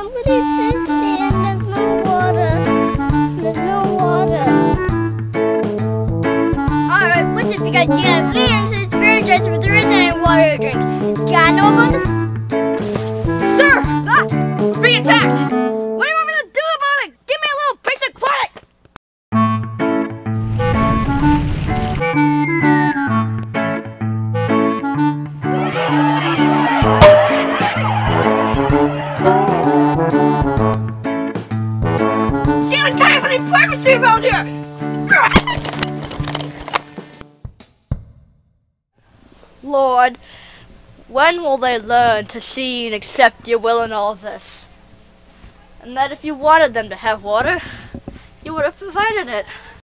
everybody sits there there's no water. There's no water. Alright, what's up you guys? You guys, Liam, this is Spirit with the water to Drink. This guy know about this Stealing any privacy around here! Lord, when will they learn to see and accept your will in all of this? And that if you wanted them to have water, you would have provided it.